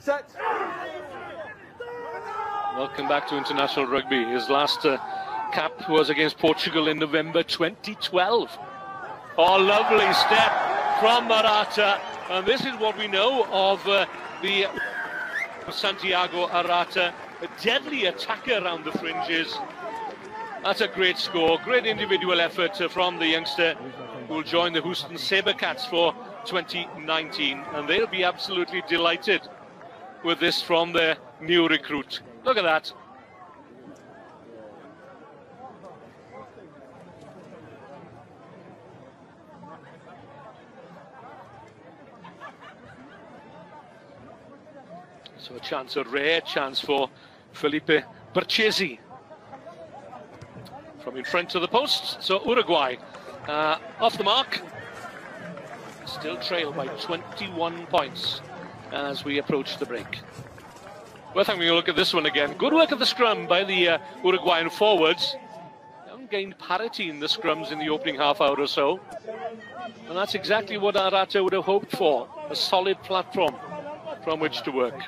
Set. Welcome back to international rugby. His last uh, cap was against Portugal in November 2012. Oh, lovely step from Arata. And this is what we know of uh, the Santiago Arata, a deadly attacker around the fringes. That's a great score, great individual effort uh, from the youngster who will join the Houston Sabercats for 2019. And they'll be absolutely delighted with this from their new recruit. Look at that. So a chance, a rare chance for Felipe Berchesi. From in front of the post, so Uruguay uh, off the mark. Still trail by 21 points as we approach the break. Worth having a look at this one again. Good work at the scrum by the uh, Uruguayan forwards. They haven't gained parity in the scrums in the opening half hour or so. And that's exactly what Arata would have hoped for. A solid platform from which to work.